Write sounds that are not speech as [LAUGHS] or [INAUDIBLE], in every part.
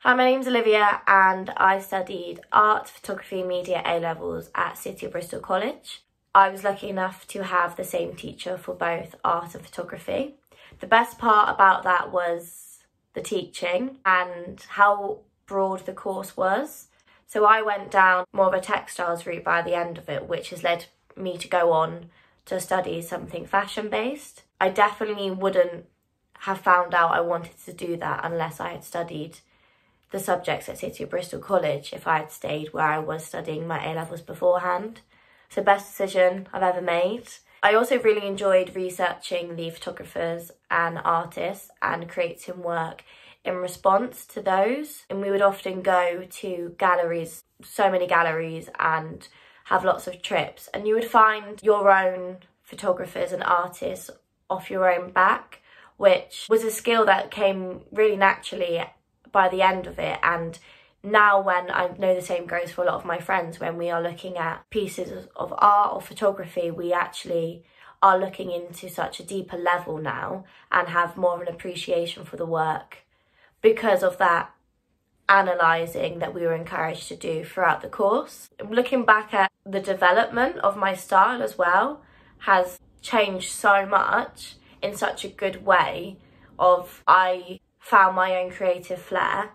Hi, my name's Olivia and I studied art, photography, media A-levels at City of Bristol College. I was lucky enough to have the same teacher for both art and photography. The best part about that was the teaching and how broad the course was. So I went down more of a textiles route by the end of it, which has led me to go on to study something fashion based. I definitely wouldn't have found out I wanted to do that unless I had studied the subjects at City of Bristol College if I had stayed where I was studying my A-levels beforehand. So best decision I've ever made. I also really enjoyed researching the photographers and artists and creating work in response to those. And we would often go to galleries, so many galleries, and have lots of trips. And you would find your own photographers and artists off your own back, which was a skill that came really naturally by the end of it and now when I know the same goes for a lot of my friends when we are looking at pieces of art or photography we actually are looking into such a deeper level now and have more of an appreciation for the work because of that analysing that we were encouraged to do throughout the course. Looking back at the development of my style as well has changed so much in such a good way of I found my own creative flair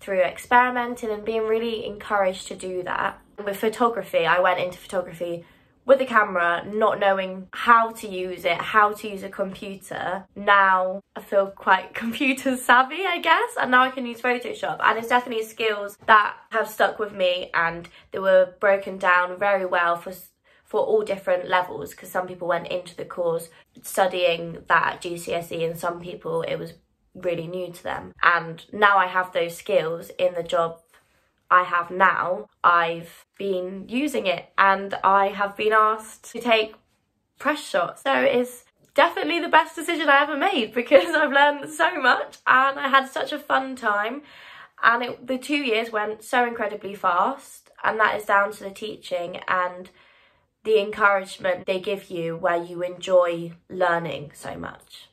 through experimenting and being really encouraged to do that. With photography, I went into photography with a camera, not knowing how to use it, how to use a computer. Now I feel quite [LAUGHS] computer savvy, I guess, and now I can use Photoshop. And it's definitely skills that have stuck with me and they were broken down very well for for all different levels because some people went into the course studying that at GCSE and some people it was really new to them. And now I have those skills in the job I have now, I've been using it and I have been asked to take press shots. So it's definitely the best decision I ever made [LAUGHS] because I've learned so much and I had such a fun time. And it, the two years went so incredibly fast and that is down to the teaching and the encouragement they give you where you enjoy learning so much.